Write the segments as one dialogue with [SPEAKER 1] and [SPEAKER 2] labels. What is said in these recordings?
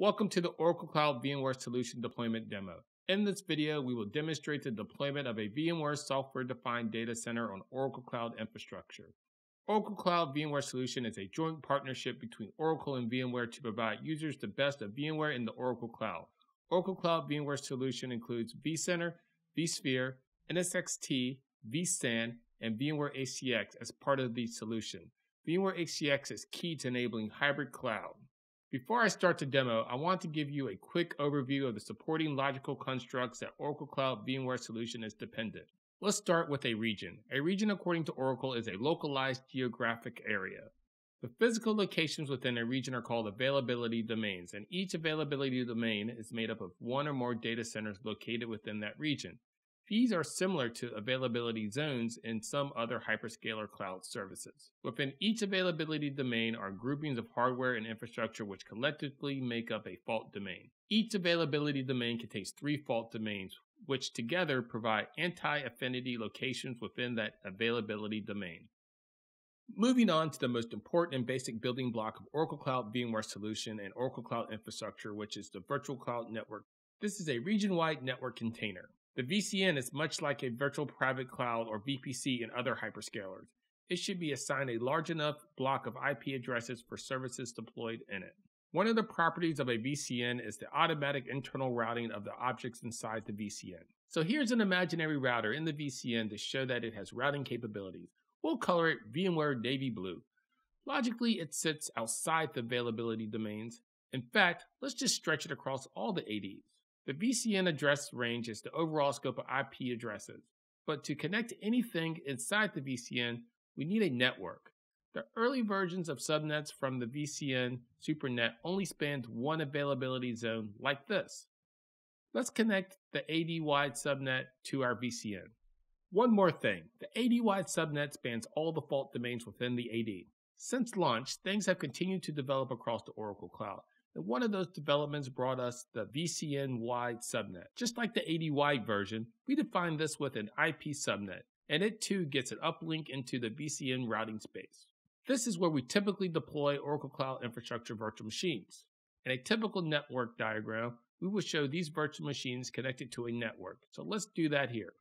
[SPEAKER 1] Welcome to the Oracle Cloud VMware Solution Deployment Demo. In this video, we will demonstrate the deployment of a VMware software-defined data center on Oracle Cloud infrastructure. Oracle Cloud VMware Solution is a joint partnership between Oracle and VMware to provide users the best of VMware in the Oracle Cloud. Oracle Cloud VMware Solution includes vCenter, vSphere, NSXT, vSAN, and VMware HCX as part of the solution. VMware HCX is key to enabling hybrid cloud. Before I start the demo, I want to give you a quick overview of the supporting logical constructs that Oracle Cloud VMware Solution is dependent. Let's start with a region. A region, according to Oracle, is a localized geographic area. The physical locations within a region are called availability domains, and each availability domain is made up of one or more data centers located within that region. These are similar to availability zones in some other hyperscaler cloud services. Within each availability domain are groupings of hardware and infrastructure which collectively make up a fault domain. Each availability domain contains three fault domains, which together provide anti-affinity locations within that availability domain. Moving on to the most important and basic building block of Oracle Cloud VMware Solution and Oracle Cloud Infrastructure, which is the Virtual Cloud Network. This is a region-wide network container. The VCN is much like a virtual private cloud or VPC in other hyperscalers. It should be assigned a large enough block of IP addresses for services deployed in it. One of the properties of a VCN is the automatic internal routing of the objects inside the VCN. So here's an imaginary router in the VCN to show that it has routing capabilities. We'll color it VMware navy blue. Logically, it sits outside the availability domains. In fact, let's just stretch it across all the ADs. The VCN address range is the overall scope of IP addresses, but to connect anything inside the VCN, we need a network. The early versions of subnets from the VCN SuperNet only spanned one availability zone like this. Let's connect the AD-wide subnet to our VCN. One more thing, the AD-wide subnet spans all the fault domains within the AD. Since launch, things have continued to develop across the Oracle Cloud. And one of those developments brought us the VCN wide subnet. Just like the AD wide version, we define this with an IP subnet, and it too gets an uplink into the VCN routing space. This is where we typically deploy Oracle Cloud Infrastructure virtual machines. In a typical network diagram, we will show these virtual machines connected to a network. So let's do that here.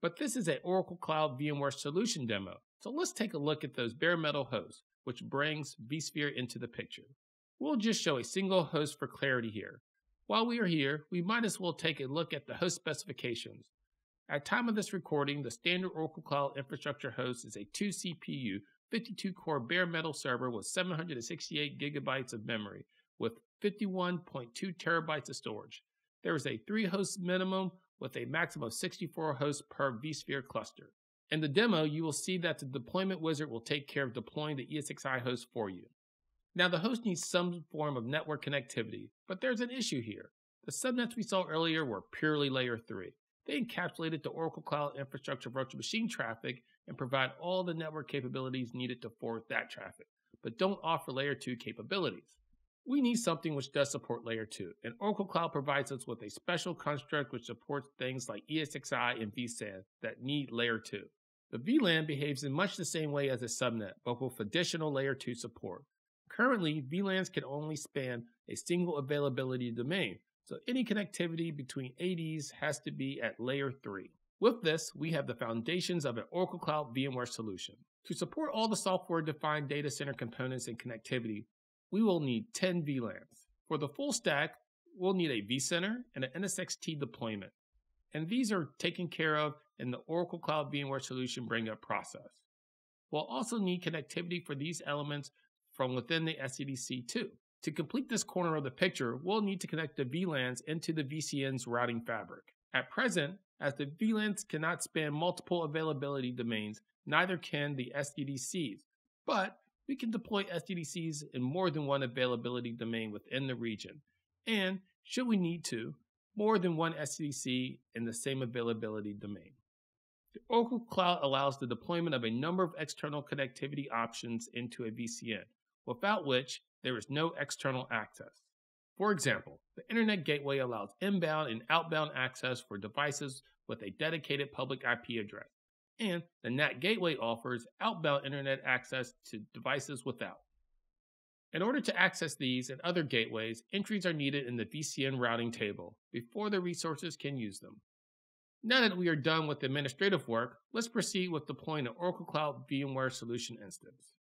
[SPEAKER 1] But this is an Oracle Cloud VMware solution demo. So let's take a look at those bare metal hosts, which brings vSphere into the picture. We'll just show a single host for clarity here. While we are here, we might as well take a look at the host specifications. At time of this recording, the standard Oracle Cloud infrastructure host is a 2 CPU, 52 core bare metal server with 768 gigabytes of memory with 51.2 terabytes of storage. There is a 3 host minimum with a maximum of 64 hosts per vSphere cluster. In the demo, you will see that the deployment wizard will take care of deploying the ESXi host for you. Now, the host needs some form of network connectivity, but there's an issue here. The subnets we saw earlier were purely layer 3. They encapsulated the Oracle Cloud Infrastructure virtual machine traffic and provide all the network capabilities needed to forward that traffic, but don't offer layer 2 capabilities. We need something which does support layer 2, and Oracle Cloud provides us with a special construct which supports things like ESXi and vSAN that need layer 2. The VLAN behaves in much the same way as a subnet, but with additional layer 2 support. Currently, VLANs can only span a single availability domain, so any connectivity between ADs has to be at layer 3. With this, we have the foundations of an Oracle Cloud VMware solution. To support all the software-defined data center components and connectivity, we will need 10 VLANs. For the full stack, we'll need a vCenter and an NSXT deployment. And these are taken care of in the Oracle Cloud VMware solution bring up process. We'll also need connectivity for these elements from within the SDDC too. To complete this corner of the picture, we'll need to connect the VLANs into the VCN's routing fabric. At present, as the VLANs cannot span multiple availability domains, neither can the SDDCs. But we can deploy SDDCs in more than one availability domain within the region. And, should we need to, more than one SDDC in the same availability domain. The Oracle Cloud allows the deployment of a number of external connectivity options into a VCN, without which there is no external access. For example, the Internet Gateway allows inbound and outbound access for devices with a dedicated public IP address, and the NAT Gateway offers outbound Internet access to devices without. In order to access these and other gateways, entries are needed in the VCN routing table before the resources can use them. Now that we are done with the administrative work, let's proceed with deploying an Oracle Cloud VMware Solution instance.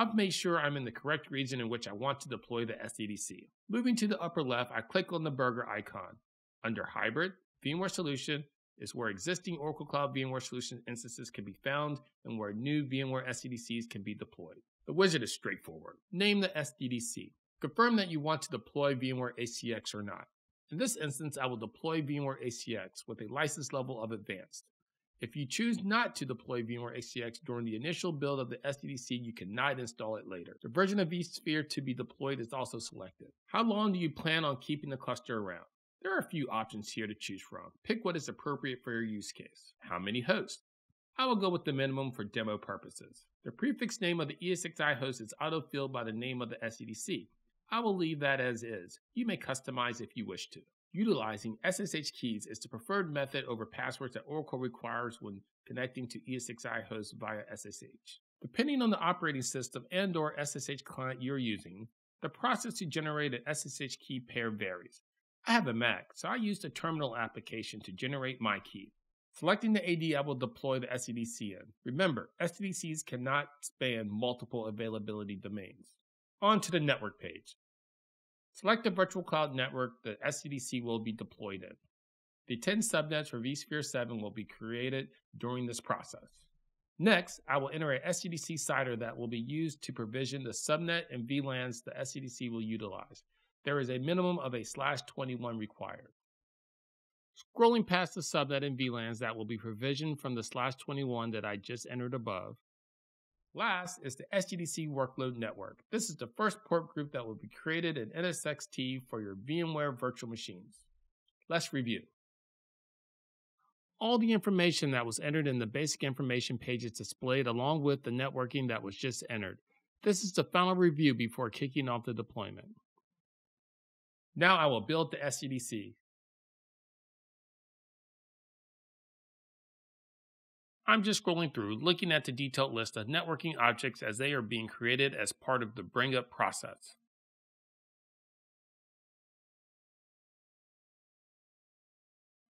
[SPEAKER 1] I've made sure I'm in the correct region in which I want to deploy the SDDC. Moving to the upper left, I click on the burger icon. Under Hybrid, VMware Solution is where existing Oracle Cloud VMware Solution instances can be found and where new VMware SDDCs can be deployed. The widget is straightforward. Name the SDDC. Confirm that you want to deploy VMware HCX or not. In this instance, I will deploy VMware HCX with a license level of Advanced. If you choose not to deploy VMware HCX during the initial build of the SDDC, you cannot install it later. The version of vSphere to be deployed is also selected. How long do you plan on keeping the cluster around? There are a few options here to choose from. Pick what is appropriate for your use case. How many hosts? I will go with the minimum for demo purposes. The prefix name of the ESXi host is autofilled by the name of the SDDC. I will leave that as is. You may customize if you wish to. Utilizing SSH keys is the preferred method over passwords that Oracle requires when connecting to ESXi hosts via SSH. Depending on the operating system and or SSH client you're using, the process to generate an SSH key pair varies. I have a Mac, so I use the terminal application to generate my key. Selecting the AD, I will deploy the SDDC in. Remember, SDDCs cannot span multiple availability domains. On to the network page. Select the virtual cloud network the SDDC will be deployed in. The 10 subnets for vSphere 7 will be created during this process. Next, I will enter a SDDC CIDR that will be used to provision the subnet and VLANs the SDDC will utilize. There is a minimum of a slash 21 required. Scrolling past the subnet and VLANs that will be provisioned from the slash 21 that I just entered above, Last is the SDDC workload network. This is the first port group that will be created in NSXT for your VMware virtual machines. Let's review. All the information that was entered in the basic information page is displayed along with the networking that was just entered. This is the final review before kicking off the deployment. Now I will build the SDDC. I'm just scrolling through, looking at the detailed list of networking objects as they are being created as part of the bring up process.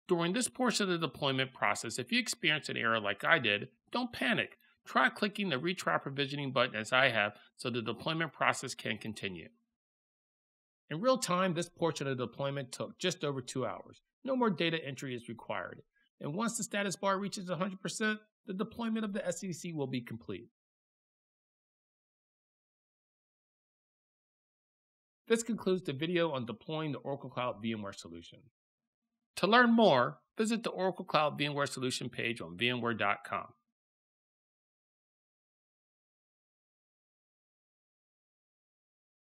[SPEAKER 1] During this portion of the deployment process, if you experience an error like I did, don't panic. Try clicking the retry provisioning button as I have so the deployment process can continue. In real time, this portion of the deployment took just over two hours. No more data entry is required and once the status bar reaches 100%, the deployment of the SDDC will be complete. This concludes the video on deploying the Oracle Cloud VMware solution. To learn more, visit the Oracle Cloud VMware solution page on VMware.com.